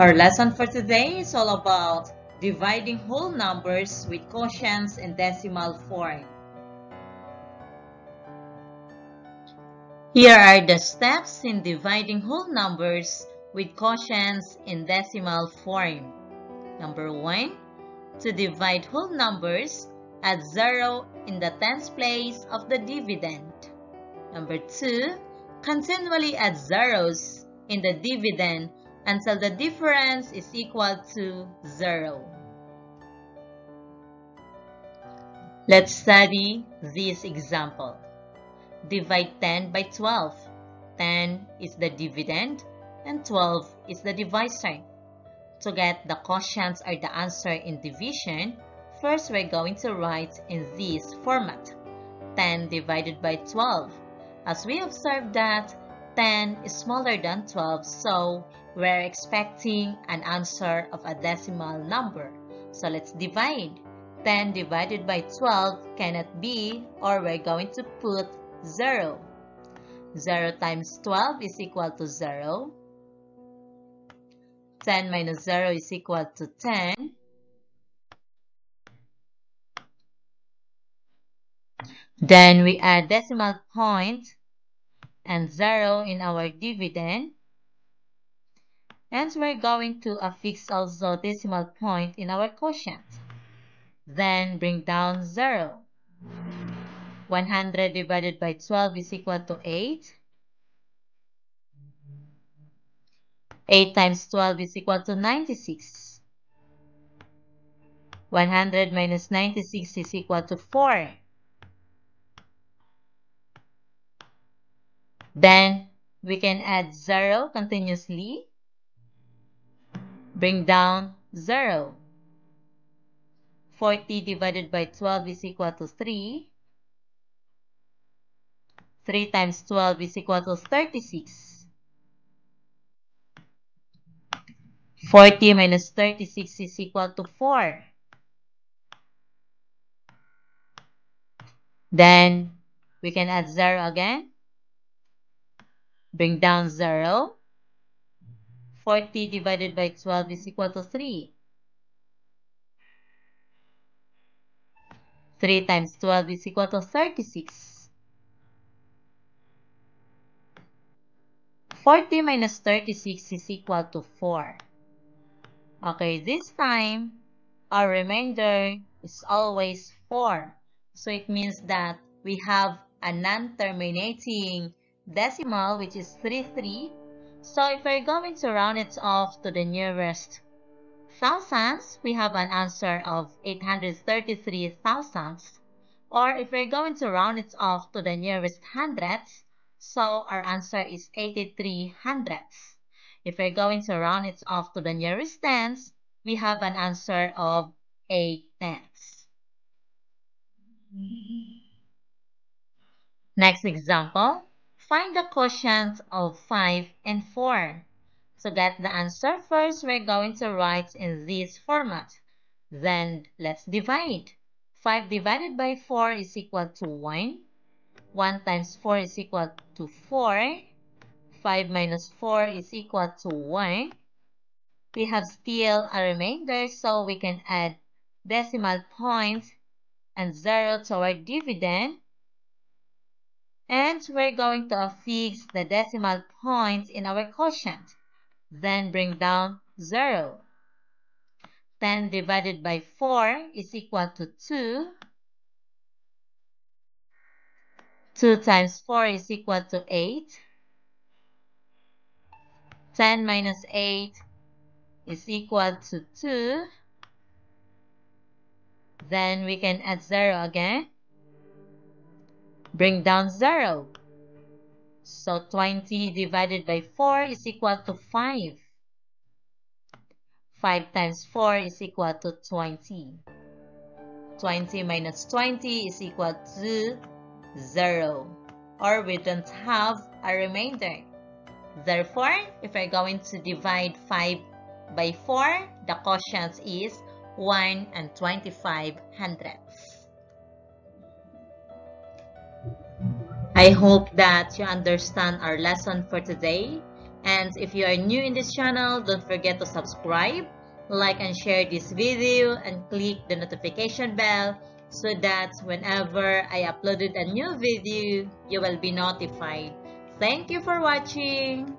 Our lesson for today is all about dividing whole numbers with quotients in decimal form. Here are the steps in dividing whole numbers with quotients in decimal form. Number 1. To divide whole numbers, add 0 in the tens place of the dividend. Number 2. Continually add zeros in the dividend until the difference is equal to 0. Let's study this example. Divide 10 by 12. 10 is the dividend and 12 is the divisor. To get the quotients or the answer in division, first we're going to write in this format. 10 divided by 12. As we observed that 10 is smaller than 12, so we're expecting an answer of a decimal number. So let's divide. 10 divided by 12 cannot be, or we're going to put 0. 0 times 12 is equal to 0. 10 minus 0 is equal to 10. Then we add decimal point and 0 in our dividend. And we're going to affix also decimal point in our quotient. Then bring down 0. 100 divided by 12 is equal to 8. 8 times 12 is equal to 96. 100 minus 96 is equal to 4. Then, we can add 0 continuously. Bring down 0. 40 divided by 12 is equal to 3. 3 times 12 is equal to 36. 40 minus 36 is equal to 4. Then, we can add 0 again. Bring down 0. 40 divided by 12 is equal to 3. 3 times 12 is equal to 36. 40 minus 36 is equal to 4. Okay, this time, our remainder is always 4. So it means that we have a non-terminating decimal which is 33. So if we're going to round it off to the nearest thousands, we have an answer of 833 thousandths. Or if we're going to round it off to the nearest hundredths, so our answer is 83 hundredths. If we're going to round it off to the nearest tens, we have an answer of 8 tenths. Next example. Find the quotient of 5 and 4. To get the answer first, we're going to write in this format. Then, let's divide. 5 divided by 4 is equal to 1. 1 times 4 is equal to 4. 5 minus 4 is equal to 1. We have still a remainder, so we can add decimal points and 0 to our dividend. And we're going to affix the decimal point in our quotient. Then bring down 0. 10 divided by 4 is equal to 2. 2 times 4 is equal to 8. 10 minus 8 is equal to 2. Then we can add 0 again bring down 0. So 20 divided by 4 is equal to 5. 5 times 4 is equal to 20. 20 minus 20 is equal to 0. Or we don't have a remainder. Therefore, if we're going to divide 5 by 4, the quotient is 1 and 25 hundredths. I hope that you understand our lesson for today. And if you are new in this channel, don't forget to subscribe, like and share this video, and click the notification bell so that whenever I uploaded a new video, you will be notified. Thank you for watching!